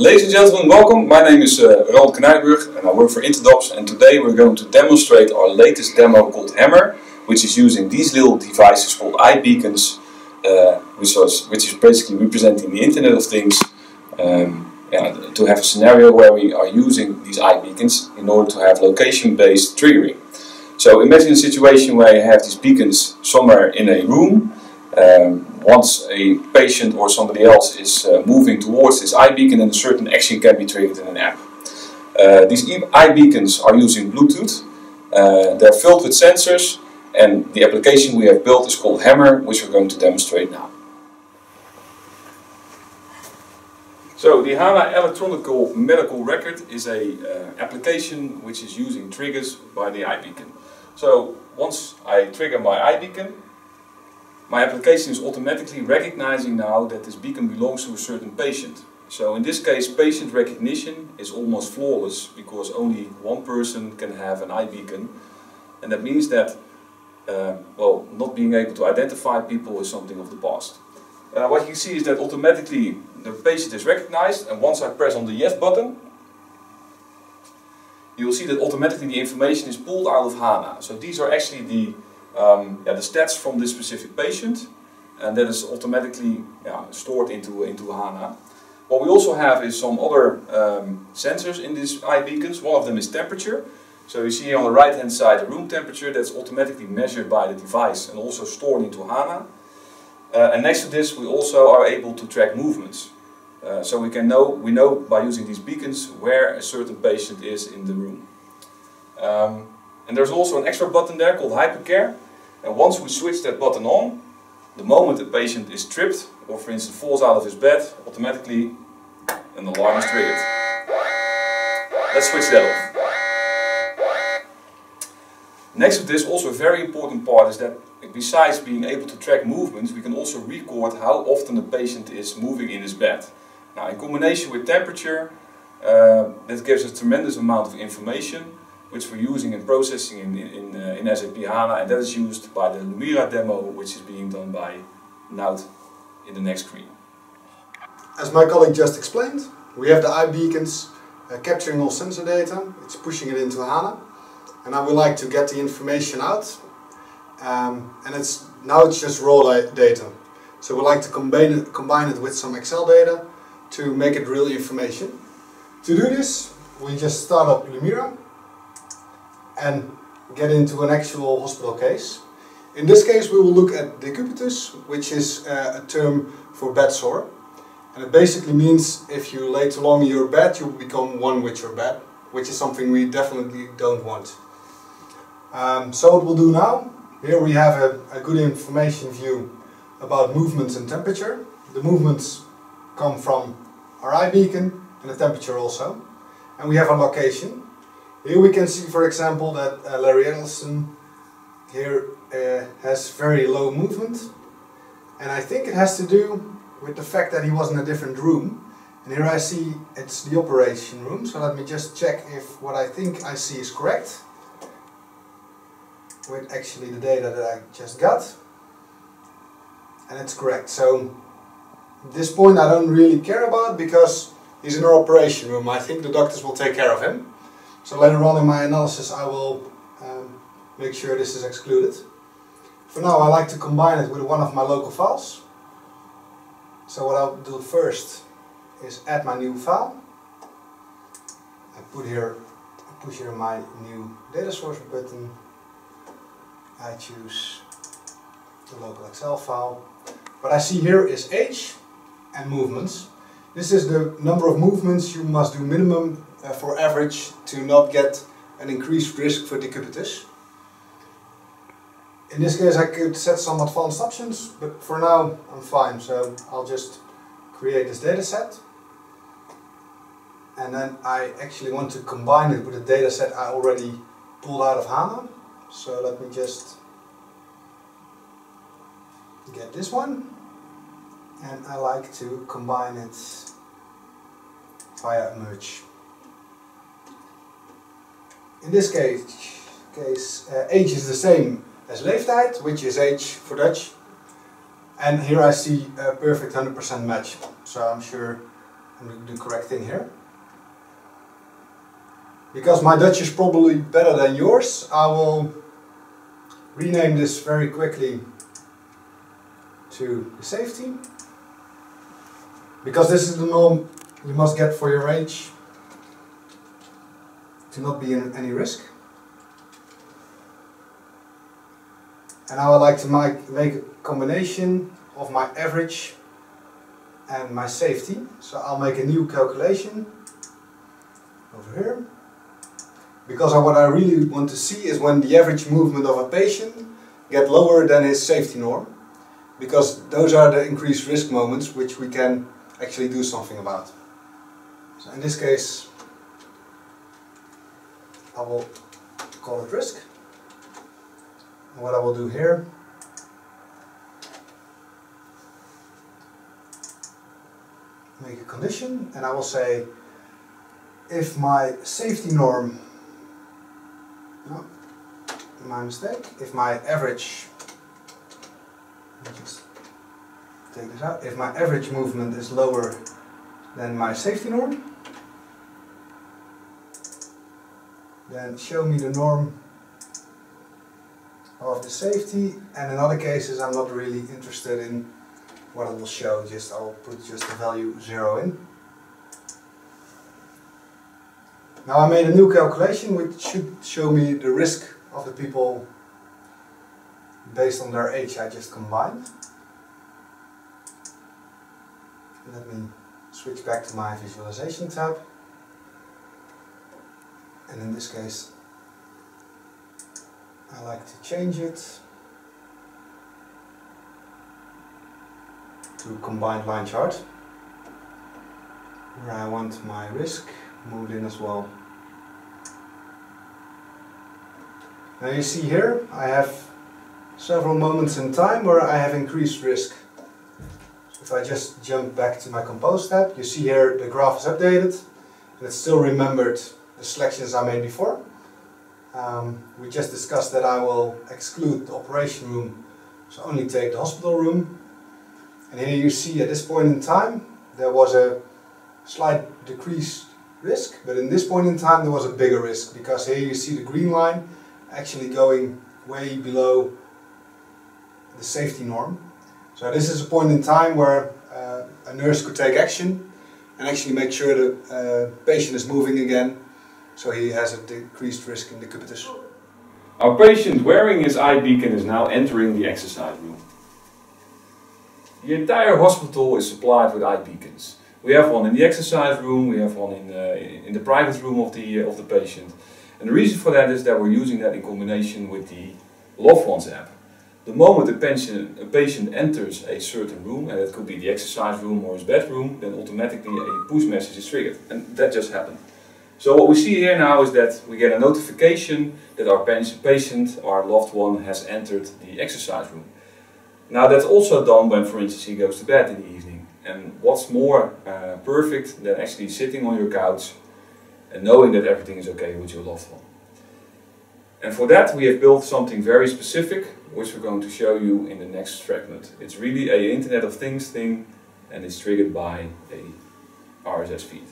Ladies and gentlemen, welcome. My name is uh, Konijnenburg and I work for Interdops and today we're going to demonstrate our latest demo called HEMR which is using these little devices called iBeacons uh, which, was, which is basically representing the Internet of Things um, yeah, to have a scenario where we are using these iBeacons in order to have location-based triggering. So imagine a situation where you have these beacons somewhere in a room um, once a patient or somebody else is uh, moving towards this iBeacon, and a certain action can be triggered in an app. Uh, these beacons are using Bluetooth. Uh, they're filled with sensors and the application we have built is called HEMR, which we're going to demonstrate now. So the HANA Electronic Medical Record is a uh, application which is using triggers by the iBeacon. So once I trigger my iBeacon, my application is automatically recognizing now that this beacon belongs to a certain patient. So in this case, patient recognition is almost flawless because only one person can have an iBeacon. And that means that, uh, well, not being able to identify people is something of the past. Uh, what you see is that automatically the patient is recognized and once I press on the yes button, you will see that automatically the information is pulled out of HANA. So these are actually the um, yeah, the stats from this specific patient and that is automatically yeah, stored into, into HANA. What we also have is some other um, sensors in these beacons. One of them is temperature. So you see on the right hand side the room temperature that's automatically measured by the device and also stored into HANA. Uh, and next to this we also are able to track movements. Uh, so we can know, we know by using these beacons where a certain patient is in the room. Um, and there's also an extra button there called Hypercare. And once we switch that button on, the moment the patient is tripped, or for instance falls out of his bed, automatically an alarm is triggered. Let's switch that off. Next to this, also a very important part is that besides being able to track movements, we can also record how often the patient is moving in his bed. Now, in combination with temperature, uh, that gives us a tremendous amount of information which we're using and processing in, in, uh, in SAP HANA and that is used by the Lumira demo which is being done by Nout in the next screen. As my colleague just explained, we have the iBeacons uh, capturing all sensor data, it's pushing it into HANA and I would like to get the information out um, and it's now it's just raw data. So we like to combine it, combine it with some Excel data to make it real information. To do this, we just start up Lumira and get into an actual hospital case. In this case we will look at decubitus, which is uh, a term for bed sore. And it basically means if you lay too long in your bed, you become one with your bed, which is something we definitely don't want. Um, so what we'll do now, here we have a, a good information view about movements and temperature. The movements come from our iBeacon and the temperature also. And we have a location. Here we can see, for example, that uh, Larry Ellison here uh, has very low movement. And I think it has to do with the fact that he was in a different room. And here I see it's the operation room, so let me just check if what I think I see is correct with actually the data that I just got. And it's correct. So this point I don't really care about because he's in our operation room. I think the doctors will take care of him. So later on in my analysis I will um, make sure this is excluded. For now I like to combine it with one of my local files. So what I'll do first is add my new file. I put here, I push here my new data source button. I choose the local Excel file. What I see here is age and movements. This is the number of movements you must do minimum uh, for average to not get an increased risk for decubitus. In this case I could set some advanced options, but for now I'm fine, so I'll just create this data set. And then I actually want to combine it with a data set I already pulled out of HANA. So let me just get this one. And I like to combine it via merge. In this case, case uh, age is the same as leeftijd, which is age for Dutch. And here I see a perfect 100% match. So I'm sure I'm doing the correct thing here. Because my Dutch is probably better than yours, I will rename this very quickly to the safety. Because this is the norm you must get for your age to not be in any risk. And I would like to make a combination of my average and my safety. So I'll make a new calculation over here. Because what I really want to see is when the average movement of a patient get lower than his safety norm. Because those are the increased risk moments which we can actually do something about. So in this case, I will call it risk. And what I will do here make a condition and I will say if my safety norm no, my mistake if my average just take this out. If my average movement is lower than my safety norm then show me the norm of the safety. And in other cases I'm not really interested in what it will show. Just I'll put just the value 0 in. Now I made a new calculation which should show me the risk of the people based on their age I just combined let me switch back to my visualization tab and in this case I like to change it to combined line chart where I want my risk moved in as well. Now you see here I have several moments in time where I have increased risk. So if I just jump back to my compose tab, you see here the graph is updated and it still remembered the selections I made before. Um, we just discussed that I will exclude the operation room, so only take the hospital room. And here you see at this point in time, there was a slight decreased risk, but in this point in time there was a bigger risk, because here you see the green line actually going way below the safety norm. So this is a point in time where uh, a nurse could take action and actually make sure the uh, patient is moving again so he has a decreased risk in decubitus. Our patient wearing his iBeacon is now entering the exercise room. The entire hospital is supplied with iBeacons. We have one in the exercise room, we have one in, uh, in the private room of the, uh, of the patient. And the reason for that is that we're using that in combination with the Loved Ones app. The moment a patient, a patient enters a certain room, and it could be the exercise room or his bedroom, then automatically a push message is triggered. And that just happened. So what we see here now is that we get a notification that our patient, our loved one, has entered the exercise room. Now that's also done when, for instance, he goes to bed in the evening. And what's more uh, perfect than actually sitting on your couch and knowing that everything is okay with your loved one. And for that we have built something very specific, which we're going to show you in the next fragment. It's really a Internet of Things thing and it's triggered by a RSS feed.